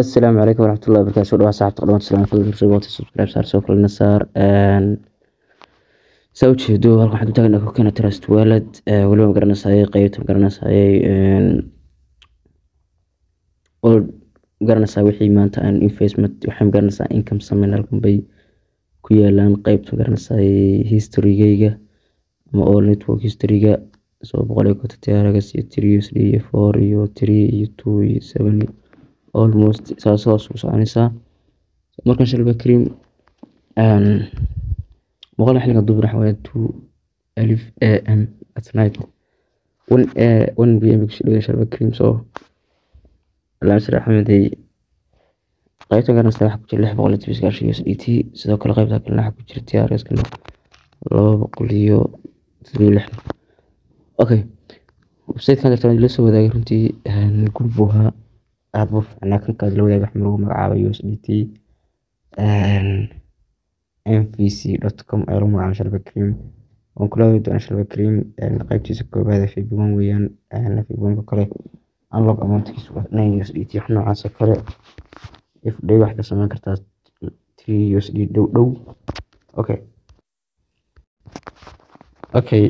asalaamu calaykum waraxmatullahi wabarakaatu soo dhawaad saxabta qodobada salaam fadlan boqotay subscribe saar soo kalena saar saa u jeedo halkan waxaan u kokena trust wallet weliba magaranaysaayay qeybta magaranaysaayay oo garanaysaa wixii maanta aan investment waxaan garanaysaa income sameyn halkan ku yaalaan qeybta magaranaysaayay historygayga ama all network historyga soo boqol iyo konton tiyaaragas iyo three usd iyo four iyo three iyo two iyo seven iyo almost saas hoos u soconaysaa markan shalba cream boqol xilliga duhur waxa two alif am at night one a one pm ku soo dhawaa shalba cream soo alaasir axmedey qaybta garanaysa waxa ku jira lix boqol iyo toban sagaashan usdt sidoo kale qaybta kalena waxa ku jira tiyaaraskana laba boqol iyo toddoba iyo lixdan okay. Websitekan dartan la soo wadaagay runtii buu ahaa aad buu fiicnaa kankaad la wadaagay waxaa lagu magacaabay usdt mvc.com ayaa lagu magacaabay shalba cream waan kula doonaa shalba cream qaybtiisa koobaad ee fb1 weeyaan fb1ka kale unlock amountkiisu waa nine usdt wax noocaas oo kale if day waxaad ka samayn kartaa three usd dhow dhow okay okay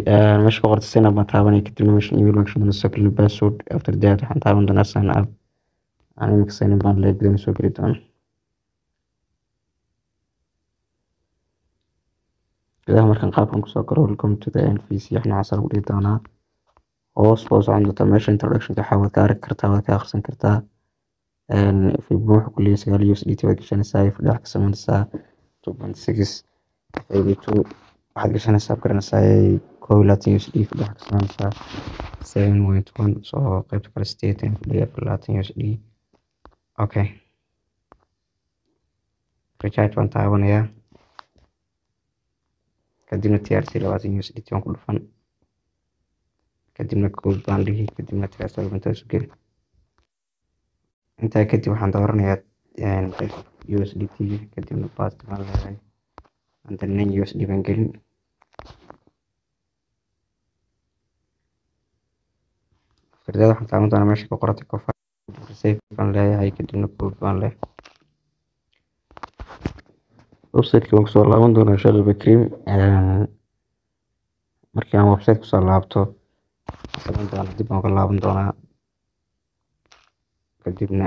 meesha ku qorta sign baan taabanaya kadibna meeshan email baan soo gelin password after that waxaan taaban doonaa sign aan sign in baan leeg gudaha soo geli doonaa gudaha markan qaabkan ku soo galo welcome to the nvc wax noocaas lagu dhihi doonaa hoos baa socon doontaa meesha introductionka waxaa waad ka arki kartaa waad ka akhrisan kartaa fb wuxuu ku leeyahay sagaal usdt waad gashanaysaa fadhi wax ka samaynaysaa two point six fb two waxaad gashanaysaa garanaysaa koob iyo usd fadhi wax ka samaynaysaa seven point one soo qaybta kale fadhi afar labaatan okay recharge baan taabanayaa kadibna trc labaatan usd waan ku dhufan kadibna kood baan dhihi kadibna trc intaas u geli intaa kadib waxaan dooranayaa usdt kadibna past baan leeyahay anta nin usd baan gelin firdada waxaan taaban doonaa meesha ka qorata kofa receive baan leeyahay kadibna kood baan leeyahay websiteki waan ku soo laaban doonaa shalba cream markii aan website ku soo laabto samayn doonaa dib baan uga laaban doonaa kadibna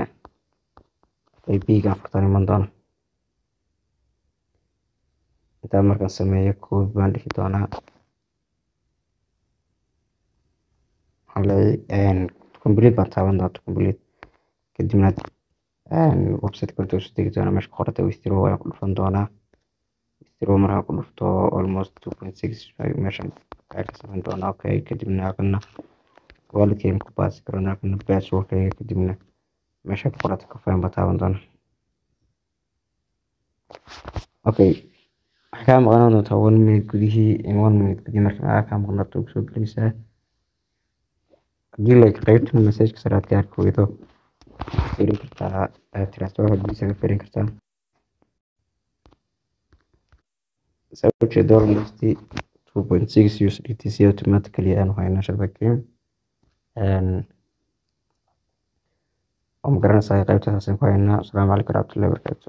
aybigan furtaan iman doona intaa markaan sameeyo kood baan dhihi doonaa. Complete baan taaban doonta complete kadibna website korta u soo degi doonaa meesha qorata withdraw ayaan ku dhufan doonaa withdraw markaan ku dhufto almost two point six meeshan ka samayn doonaa okay kadibna halkana walidkayga ku baasi karona halkana passwordkayga kadibna meesha ku qorata kafaan baa taaban doonaa okay waxaa kaa maqnaan doontaa one minute gudihii one minute gudihii marka kaa maqnaato soo gelaysaa haddii like qaybta messageka sare aad ka arki weydo firin kartaa transfer hadiisa ka firin kartaa two point six usdt si automatically aan haynaa shalba cream oo ma garanaysaa qaybtaasaan ku haynaa asalaamu calaykum waraxmatullahi wabarakaatu